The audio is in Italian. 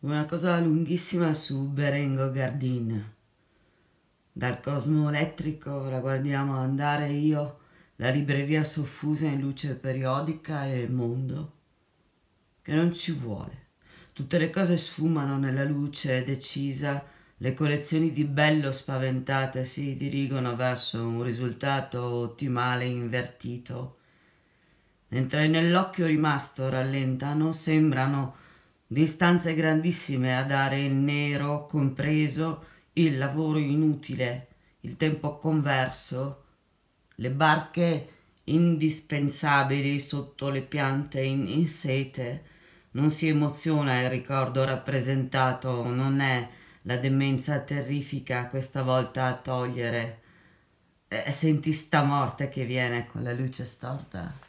una cosa lunghissima su Berengo Gardin. Dal cosmo elettrico la guardiamo andare io, la libreria soffusa in luce periodica e il mondo che non ci vuole. Tutte le cose sfumano nella luce decisa, le collezioni di bello spaventate si dirigono verso un risultato ottimale invertito mentre nell'occhio rimasto rallentano, sembrano distanze grandissime a dare il nero compreso, il lavoro inutile, il tempo converso, le barche indispensabili sotto le piante in, in sete. Non si emoziona il ricordo rappresentato, non è la demenza terrifica questa volta a togliere. Eh, senti sta morte che viene con la luce storta.